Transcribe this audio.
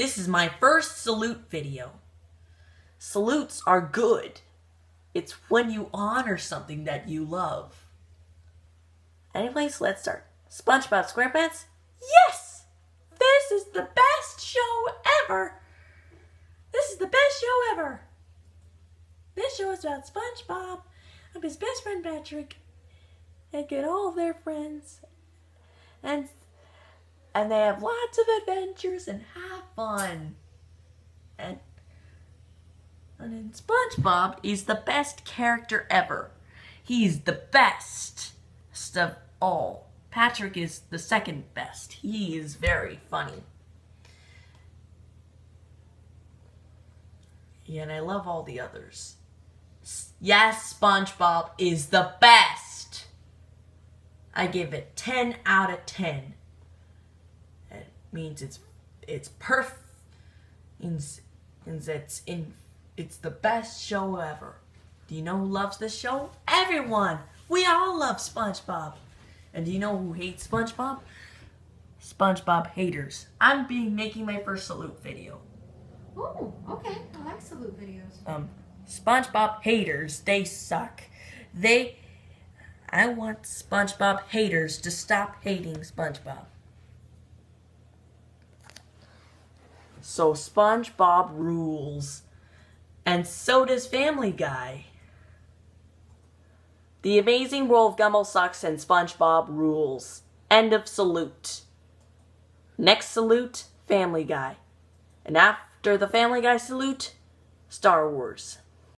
This is my first salute video. Salutes are good. It's when you honor something that you love. Anyways, let's start. SpongeBob SquarePants? Yes! This is the best show ever! This is the best show ever! This show is about SpongeBob and his best friend Patrick and get all their friends and and they have lots of adventures and have fun. And and then SpongeBob is the best character ever. He's the best of all. Patrick is the second best. He is very funny. Yeah, and I love all the others. Yes, SpongeBob is the best. I give it 10 out of 10. Means it's it's perf Means, means it's in it's the best show ever. Do you know who loves this show? Everyone. We all love SpongeBob. And do you know who hates SpongeBob? SpongeBob haters. I'm being making my first salute video. Oh, okay. I like salute videos. Um, SpongeBob haters, they suck. They, I want SpongeBob haters to stop hating SpongeBob. So SpongeBob rules. And so does Family Guy. The Amazing World of Gumball sucks and SpongeBob rules. End of salute. Next salute, Family Guy. And after the Family Guy salute, Star Wars.